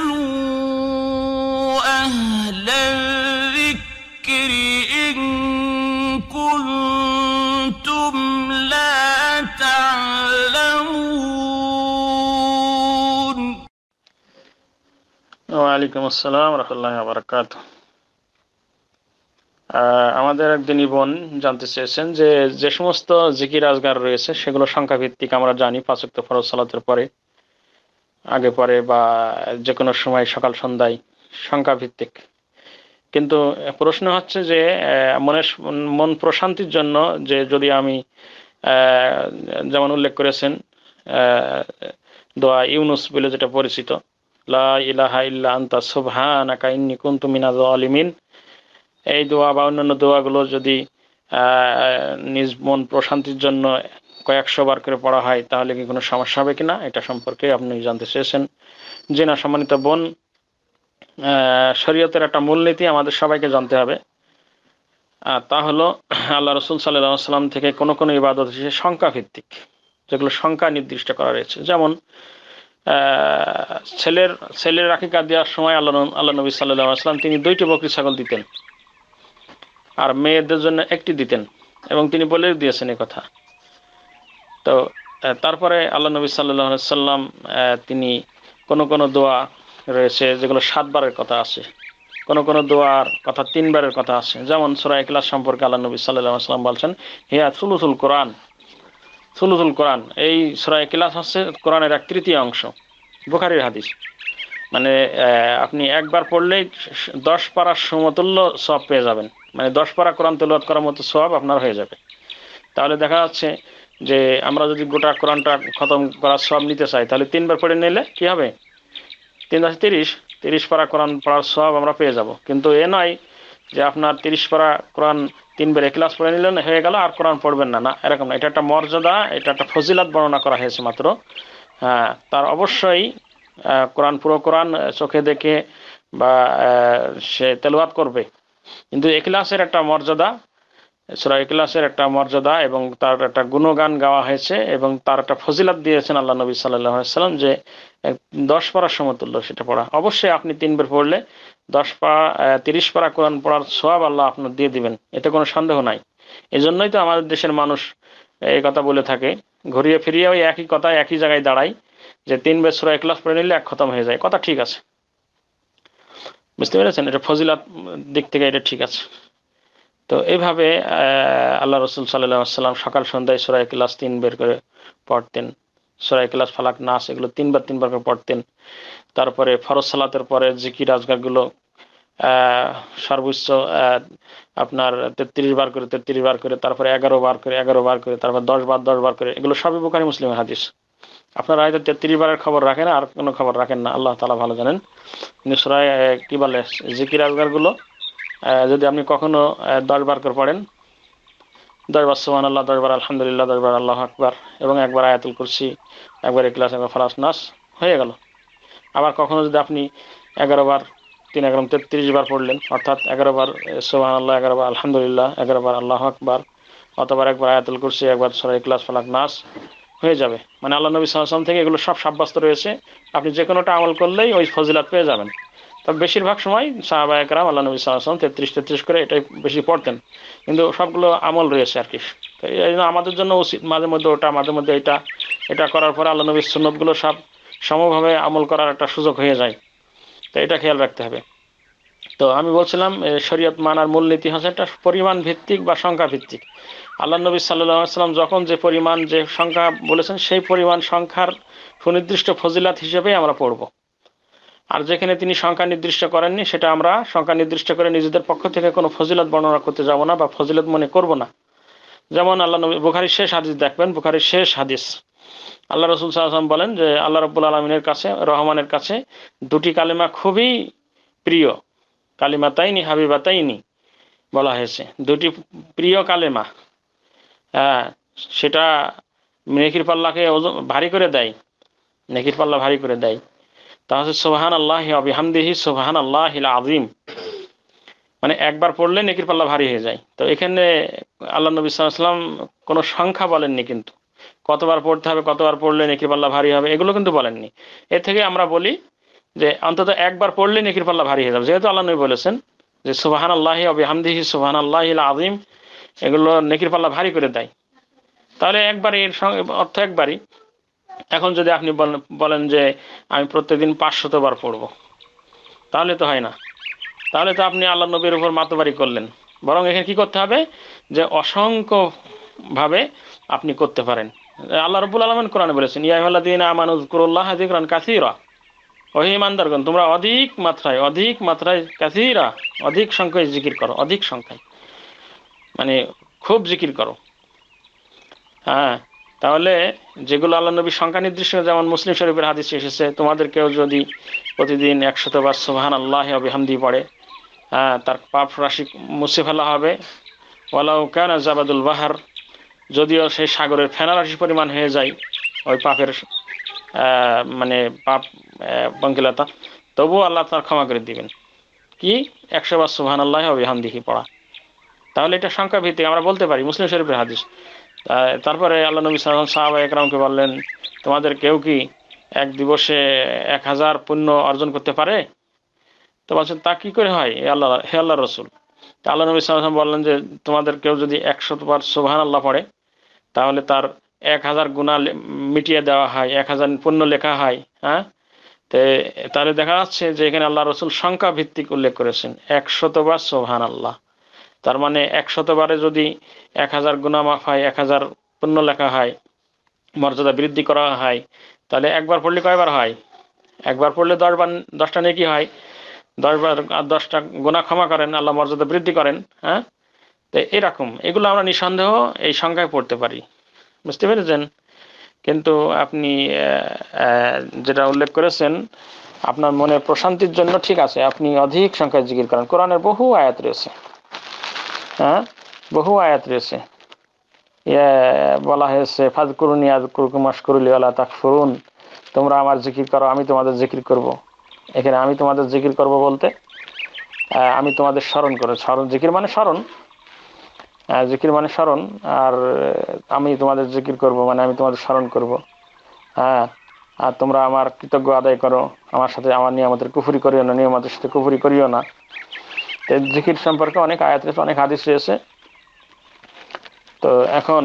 فاسألوا أهل الذكر إن كنتم لا تعلمون ওয়ালাইকুম আসসালাম রহমতুল্লাহ বারাকাত আমাদের একদিনই বোন জানতে চেয়েছেন যে যে সমস্ত জিকির আজগার রয়েছে সেগুলো সংখ্যা ভিত্তিক আমরা জানি পাঁচক্ত ফরজ সালাতের পরে আগে, পরে বা যে কোনো সময় সকাল সন্ধ্যায় সংখ্যা ভিত্তিক কিন্তু প্রশ্ন হচ্ছে যে মনের মন প্রশান্তির জন্য যে যদি আমি যেমন উল্লেখ করেছেন দোয়া ইউনুস বলে যেটা পরিচিত, লা ইলাহা ইল্লা আন্তা সুবহানাকা ইন্নী কুনতু মিনাজ জালিমিন এই দোয়া বা অন্যান্য দোয়াগুলো যদি নিজ মন প্রশান্তির জন্য কয়েকশো বার করে পড়া হয়, তাহলে কি কোনো সমস্যা হবে কিনা? এটা সম্পর্কে আপনি জানতে চেয়েছেন। যে না সম্মানিত বোন শরীয়তের একটা মূলনীতি আমাদের সবাইকে জানতে হবে। তা হলো, আল্লাহ রসুল সাল্লাহ সাল্লাম থেকে কোনো কোনো ইবাদত হচ্ছে সংখ্যা ভিত্তিক যেগুলো সংখ্যা নির্দিষ্ট করা রয়েছে। যেমন ছেলের ছেলের রাখিকা দেওয়ার সময় আল্লাহ আল্লাহ নবী সাল্লাহ আসলাম তিনি দুইটি বকরি ছাগল দিতেন। আর মেয়েদের জন্য একটি দিতেন। এবং তিনি বলে দিয়েছেন কথা। তো তারপরে আল্লাহ নবী সাল্লাহ সাল্লাম তিনি কোন কোন দোয়া রয়েছে যেগুলো সাতবারের কথা আছে। কোন কোন দোয়ার কথা তিনবারের কথা আছে। যেমন সুরা ইখলাস সম্পর্কে আল্লাহ নবী সাল্লাহ সাল্লাম বলছেন হিয়া সুলুসুল কোরআন সুলুসুল কোরআন। এই সুরা ইখলাস হচ্ছে কোরআনের এক তৃতীয় অংশ, বুখারির হাদিস। মানে আপনি একবার পড়লেই দশ পারার সমতুল্য সব পেয়ে যাবেন। মানে দশ পারা কোরআন তেলাওয়াত করার মতো সব আপনার হয়ে যাবে। তাহলে দেখা যাচ্ছে যে আমরা যদি গোটা কোরআনটা খতম করার সব নিতে চাই, তাহলে তিনবার পড়ে নিলে কি হবে? তিন দশ তিরিশ তিরিশ পারা কোরআন পড়ার সব আমরা পেয়ে যাব। কিন্তু এ নয় যে আপনার তিরিশ পারা কোরআন তিনবার ক্লাস পড়ে নিলেন, হয়ে গেল আর কোরআন পড়বেন না। না, এরকম না। এটা একটা মর্যাদা, এটা একটা ফজিলাত বর্ণনা করা হয়েছে মাত্র। হ্যাঁ তার অবশ্যই কোরআন পুরো কোরআন চোখে দেখে বা সে তেলাওয়াত করবে। কিন্তু এখলাসের একটা মর্যাদা সুরা ইখলাসের একটা মর্যাদা এবং তার একটা গুণগান গাওয়া হয়েছে এবং তার একটা ফজিলাত দিয়েছেন আল্লাহ নবী সাল্লাহ সাল্লাম যে দশ পাড়ার সমতুল্য সেটা পড়া। অবশ্যই আপনি তিনবার পড়লে দশ পাড়া তিরিশ পাড়া কোরআন পড়ার সোয়াব আল্লাহ আপনার দিয়ে দিবেন, এতে কোনো সন্দেহ নাই। এই জন্যই তো আমাদের দেশের মানুষ এই কথা বলে থাকে, ঘুরিয়ে ফিরিয়ে ওই একই কথা একই জায়গায় দাঁড়ায়, যে তিনবার সুরা ইখলাস পড়ে নিলে এক খতম হয়ে যায়, কথা ঠিক আছে। বুঝতে পেরেছেন? এটা ফজিলাত দিক থেকে এটা ঠিক আছে। তো এইভাবে আল্লাহ রসুল সাল্লাম সকাল সন্ধ্যায় সুরাই ক্লাস তিন বের করে পড়তেন। সুরাই ক্লাস ফালাক নাস এগুলো তিনবার তিনবার করে পড়তেন। তারপরে ফরজ সালাতের পরে জিকির আজগারগুলো সর্বোচ্চ আপনার তেত্রিশ বার করে তেত্রিশ বার করে তারপরে এগারো বার করে এগারো বার করে তারপর দশ বার দশ বার করে এগুলো সবই বোকারি মুসলিমের হাদিস। আপনারা হয়তো তেত্রিশ বারের খবর রাখেন আর কোনো খবর রাখেন না আল্লাহ তালা ভালো জানেন। কিন্তু আহ, কি বলে জিকির আজগারগুলো যদি আপনি কখনো আহ, দশ বার করে পড়েন দশবার সোহান আল্লাহ দশবার আলহামদুলিল্লাহ দশবার আল্লাহ আকবার এবং একবার আয়াতুল কুরসি একবার ইকলাস একবার ফালাস নাস হয়ে গেল। আবার কখনো যদি আপনি এগারো বার তিন এগারো তেত্রিশ বার পড়লেন অর্থাৎ এগারো বার সোহান আল্লাহ এগারো বার আলহামদুলিল্লাহ এগারো বার আল্লাহ আকবার অথবা একবার আয়াতুল কুরসি একবার সরাই ক্লাস ফালাক নাস হয়ে যাবে। মানে আল্লাহ নবী সাল্লাম থেকে এগুলো সব সাব্যস্ত রয়েছে। আপনি যে কোনোটা আমল করলেই ওই ফজিলাত পেয়ে যাবেন। তবে বেশিরভাগ সময় সাহাবা একরাম আল্লাহ নবী সাল্লাম তেত্রিশ তেত্রিশ করে এটাই বেশি পড়তেন। কিন্তু সবগুলো আমল রয়েছে আর কি। তো এই জন্য আমাদের জন্য উচিত মাঝে মধ্যে ওটা, মাঝে মধ্যে এটা এটা করার পরে আল্লাহ নবীর সুন্নতগুলো সব সমভাবে আমল করার একটা সুযোগ হয়ে যায়। তো এটা খেয়াল রাখতে হবে। তো আমি বলছিলাম শরীয়ত মানার মূলনীতি হচ্ছে একটা পরিমাণ ভিত্তিক বা সংখ্যা ভিত্তিক। আল্লাহ নবী সাল্লাহ সাল্লাম যখন যে পরিমাণ, যে সংখ্যা বলেছেন, সেই পরিমাণ সংখ্যার সুনির্দিষ্ট ফজিলাত হিসেবেই আমরা পড়ব। আর যেখানে তিনি সংখ্যা নির্দিষ্ট করেননি, সেটা আমরা সংখ্যা নির্দিষ্ট করে নিজেদের পক্ষ থেকে কোনো ফজিলত বর্ণনা করতে যাব না বা ফজিলত মনে করব না। যেমন আল্লাহ নবী, বুখারির শেষ হাদিস দেখবেন, বুখারির শেষ হাদিস। আল্লাহ রসুল সাল্লাম বলেন যে, আল্লাহ রব্বুল আলমিনের কাছে, রহমানের কাছে দুটি কালিমা খুবই প্রিয়। কালিমা তাইনি হাবিবা তাইনি বলা হয়েছে। দুটি প্রিয় কালেমা। হ্যাঁ সেটা নেকির পাল্লাকে ভারী করে দেয়। নেকির পাল্লা ভারী করে দেয়। তা হচ্ছে সোহান আল্লাহ অবিহামদিহি সোহান আল্লাহ আজিম মানে একবার পড়লে নেকির পাল্লা ভারী হয়ে যায়। তো এখানে আল্লাহ নবী সাল্লাম কোনো সংখ্যা বলেননি কিন্তু। কতবার পড়তে হবে, কতবার পড়লে নেকির পাল্লা ভারী হবে, এগুলো কিন্তু বলেননি। এর থেকে আমরা বলি যে অন্তত একবার পড়লে নেকির পাল্লা ভারী হয়ে যাবে। যেহেতু আল্লাহ নবী বলেছেন যে সুবাহান আল্লাহি আবিহামদিহি সুবাহান আল্লাহ আজিম এগুলো নেকির পাল্লা ভারী করে দেয়। তাহলে একবারই এর অর্থ একবারই। এখন যদি আপনি বলেন- যে আমি প্রত্যেকদিন পাঁচশত বার পড়ব, তাহলে তো হয় না। তাহলে তো আপনি আল্লাহ নবীর উপর মাতবারি করলেন। বরং এখানে কি করতে হবে? যে অসংখ্য ভাবে আপনি করতে পারেন। আল্লাহ রবুল আলমান কোরআনে বলেছেন ইয়াহুল্লাদিন আমানুজকুরুল্লাহ জিকরান কাসিরা। ওহি তোমরা অধিক মাত্রায় অধিক মাত্রায় কাসিরা, অধিক সংখ্যায় জিকির করো, অধিক সংখ্যায়। মানে খুব জিকির করো। হ্যাঁ তাহলে যেগুলো আল্লাহ নবীর সংখ্যা নির্দিষ্ট, যেমন মুসলিম শরীফের হাদিস এসেছে তোমাদের কেউ যদি প্রতিদিন একশত বার সুবহান আল্লাহ অবিহামদি পড়ে হ্যাঁ তার পাপ রাশি মুছে ফেলা হবে। ওয়ালাউ কেন জাবাদুল বাহার, যদিও সেই সাগরের ফেনা রাশি পরিমাণ হয়ে যায়, ওই পাপের মানে পাপ বঙ্কিলতা, তবুও আল্লাহ তার ক্ষমা করে দিবেন। কি? একশো বার সুবহান আল্লাহ অবিহামদিহি পড়া। তাহলে এটা সংখ্যা ভিত্তিক আমরা বলতে পারি মুসলিম শরীফের হাদিস। তারপরে আল্লাহ নবী সাল্লাম সাহাবা একরামকে বললেন, তোমাদের কেউ কি এক দিবসে এক হাজার পুণ্য অর্জন করতে পারে? তো বলছেন, তা কি করে হয়? হে আল্লাহ হে আল্লাহ রসুল। তা আল্লাহ নবী সাল্লাম বললেন যে, তোমাদের কেউ যদি একশো বার সুবহান আল্লাহ পড়ে, তাহলে তার এক হাজার গুণা মিটিয়ে দেওয়া হয়, এক হাজার পুণ্য লেখা হয় হ্যাঁ? তো, তাহলে দেখা যাচ্ছে যে এখানে আল্লাহ রসুল সংখ্যা ভিত্তিক উল্লেখ করেছেন একশতবার সোহান আল্লাহ তার মানে একশতবারে যদি এক হাজার গুণা মাফ হয়, এক হাজার পুণ্য লেখা হয়, মর্যাদা বৃদ্ধি করা হয়, তাহলে একবার পড়লে কয়বার হয়? একবার পড়লে দশবার, দশটা নেকি হয়। দশবার, দশটা গুণা ক্ষমা করেন, আল্লাহ মর্যাদা বৃদ্ধি করেন হ্যাঁ? তো এরকম, এগুলো আমরা নিঃসন্দেহ এই সংখ্যায় পড়তে পারি। বুঝতে পেরেছেন? কিন্তু আপনি যেটা উল্লেখ করেছেন, আপনার মনে প্রশান্তির জন্য ঠিক আছে, আপনি অধিক সংখ্যায় জিকির করেন। কোরআনের বহু আয়াত রয়েছে। হ্যাঁ? বহু আয়াত রয়েছে। বলা হয়েছে ফাজ করুন ইয়াদ কুরকুমাস করুলি আল্লাহ তাক ফুরুন তোমরা আমার জিকির করো, আমি তোমাদের জিকির করব। এখানে আমি তোমাদের জিকির করব বলতে আমি তোমাদের স্মরণ করে। স্মরণ, জিকির মানে স্মরণ। জিকির মানে স্মরণ, আর আমি তোমাদের জিকির করব মানে আমি তোমাদের স্মরণ করব। হ্যাঁ আর তোমরা আমার কৃতজ্ঞ আদায় করো। আমার সাথে আমার নিয়ামতের কুফুরি করিও না, নিয়ামতের সাথে কুফুরি করিও না। জিকির সম্পর্কে অনেক আয়াত রয়েছে অনেক হাদিস রয়েছে। তো এখন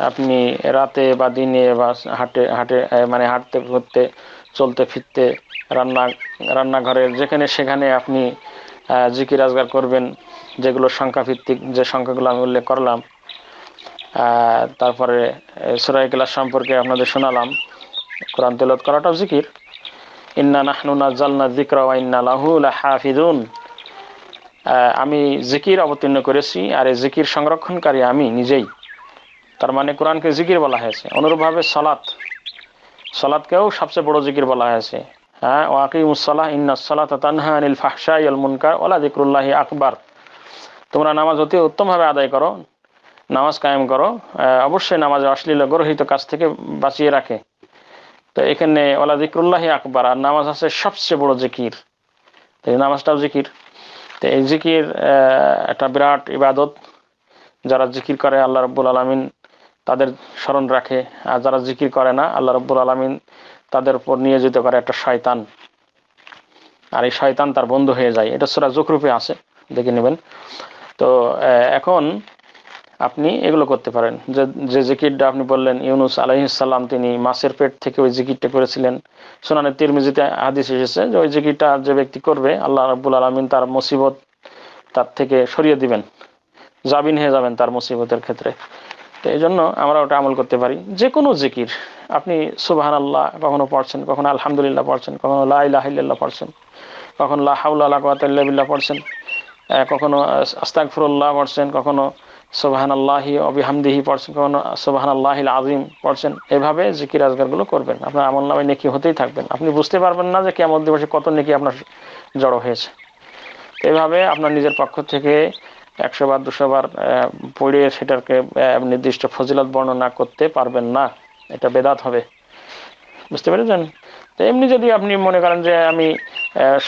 আপনি রাতে বা দিনে বা হাটে হাটে মানে হাঁটতে ঘুরতে চলতে ফিরতে রান্না রান্নাঘরের যেখানে সেখানে আপনি জিকির আজগার করবেন যেগুলো সংখ্যা ভিত্তিক যে সংখ্যাগুলো আমি উল্লেখ করলাম। তারপরে সুরাই ক্লাস সম্পর্কে আপনাদের শোনালাম। কোরআন তেলত করাটাও জিকির। ইন্না নাহনু নাজ্জালনা যিকরা ওয়া ইন্না লাহুল আহ, আমি জিকির অবতীর্ণ করেছি আর এই জিকির সংরক্ষণকারী আমি নিজেই। তার মানে কোরআনকে জিকির বলা হয়েছে। অনুরূপভাবে সলাৎ। সলাৎকেও সবচেয়ে বড় জিকির বলা হয়েছে। হ্যাঁ ওয়াকিমুসলাহ ইন্না সলাত তানহা আনিল ফাহশা ইয়াল মুনকার ওলা জিক্রুল্লাহি আকবার। তোমরা নামাজ অতি উত্তমভাবে আদায় করো, নামাজ কায়েম করো অবশ্যই নামাজে অশ্লীল গরহিত কাজ থেকে বাঁচিয়ে রাখে। তো এখানে ওলা জিক্রুল্লাহি আকবার, আর নামাজ আছে সবচেয়ে বড় জিকির। নামাজটাও জিকির। তো এই জিকির একটা বিরাট ইবাদত। যারা জিকির করে, আল্লাহ রব্বুল আলমিন তাদের স্মরণ রাখে। আর যারা জিকির করে না, আল্লাহ রব্বুল আলমিন তাদের উপর নিয়োজিত করে একটা শয়তান। আর এই শয়তান তার বন্ধু হয়ে যায়। এটা সুরা জুকরূপে আছে, দেখে নেবেন। তো এখন আপনি এগুলো করতে পারেন। যে যে জিকিরটা আপনি বললেন, ইউনুস আলাইহিসাল্লাম তিনি মাছের পেট থেকে ওই জিকিরটা করেছিলেন। সোনানে তিরমিজিতে হাদিস এসেছে যে, ওই জিকিরটা যে ব্যক্তি করবে, আল্লাহ রাব্বুল আলমিন তার মুসিবত তার থেকে সরিয়ে দিবেন। জাবিন হয়ে যাবেন তার মুসিবতের ক্ষেত্রে। তো এই জন্য আমরা ওটা আমল করতে পারি। যে কোনো জিকির, আপনি সুবাহান আল্লাহ কখনো পড়ছেন, কখনো আলহামদুলিল্লাহ পড়ছেন, কখনো লা ইলাহা ইল্লাল্লাহ পড়ছেন, কখনো লা হাউলা লা কুওয়াতা ইল্লা বিল্লাহ পড়ছেন কখনো আস্তাগফিরুল্লাহ পড়ছেন, কখনো সুবাহান আল্লাহি অবিহামদিহি পড়ছেন কখনো সুবাহান আল্লাহিল আজিম পড়ছেন, এভাবে জিকির আজগারগুলো করবেন। আপনার আমল নামে নেকি হতেই থাকবেন। আপনি বুঝতে পারবেন না যে কেমন দিবসে কত নেকি আপনার জড়ো হয়েছে। এভাবে আপনার নিজের পক্ষ থেকে একশো বার, দুশো বার পড়ে সেটাকে নির্দিষ্ট ফজিলত বর্ণনা করতে পারবেন না। এটা বেদাত হবে। বুঝতে পেরেছেন? তো এমনি যদি আপনি মনে করেন যে আমি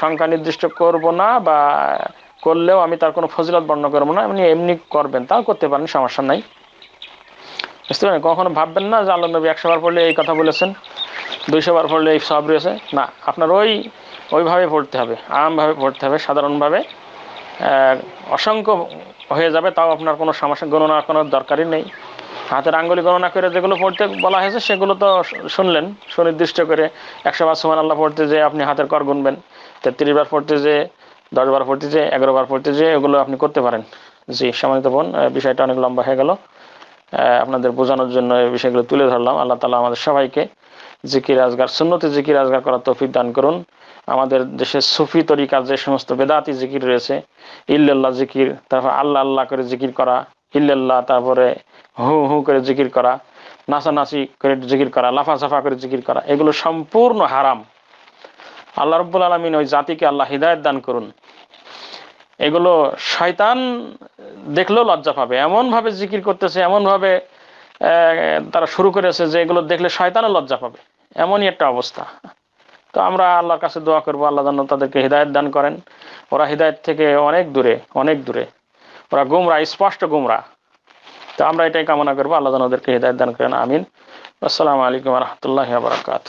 সংখ্যা নির্দিষ্ট করব না বা করলেও আমি তার কোনো ফজিলত বর্ণনা করব না। আপনি এমনি করবেন, তাও করতে পারেন, সমস্যা নাই। বুঝতে পারেন কখনো ভাববেন না যে আল্লাহ নবী একশো বার পড়লে এই কথা বলেছেন, দুইশো বার পড়লে এই সব রয়েছে? না, আপনার ওই, ওইভাবে পড়তে হবে, আরামভাবে পড়তে হবে, সাধারণভাবে। অসংখ্য হয়ে যাবে, তাও আপনার কোনো সমস্যা, গণনা কোনো দরকারই নেই। হাতের আঙ্গুলি গণনা করে যেগুলো পড়তে বলা হয়েছে, সেগুলো তো শুনলেন, সুনির্দিষ্ট করে একশো বার সুমান আল্লাহ পড়তে যে আপনি হাতের কর গুনবেন, তেত্রিশ বার পড়তে যে দশ বার পড়তে যে এগারো বার পড়তে যে এগুলো আপনি করতে পারেন। জি, সম্মানিত বোন বিষয়টা অনেক লম্বা হয়ে গেল। আপনাদের বোঝানোর জন্য এই বিষয়গুলো তুলে ধরলাম। আল্লাহ তালা আমাদের সবাইকে জিকির আজগার, সুন্নতি জিকির আজগার করার তৌফিক দান করুন। আমাদের দেশে সুফি তরিকার যে সমস্ত বেদাতি জিকির রয়েছে, ইল্লাল্লাহ জিকির, তারপর আল্লাহ আল্লাহ করে জিকির করা, ইল্লাল্লাহ, তারপরে হু হু করে জিকির করা, নাচানাচি করে জিকির করা লাফাসাফা করে জিকির করা, এগুলো সম্পূর্ণ হারাম। আল্লাহ রব্বুল আলমিন ওই জাতিকে আল্লাহ হৃদায়ত দান করুন। এগুলো শয়তান দেখলেও লজ্জা পাবে। এমন ভাবে জিকির করতেছে এমন ভাবে তারা শুরু করেছে যে এগুলো দেখলে শয়তানও লজ্জা পাবে। এমনই একটা অবস্থা। তো আমরা আল্লাহর কাছে দোয়া করব, আল্লাহ যেন তাদেরকে হৃদায়ত দান করেন। ওরা হৃদায়ত থেকে অনেক দূরে অনেক দূরে। ওরা গুমরা, স্পষ্ট গুমরা। তো আমরা এটাই কামনা করব, আল্লাহ যেন ওদেরকে হৃদায়ত দান করেন, আমিন। আসসালামু আলাইকুম রহমতুল্লাহ বারকাত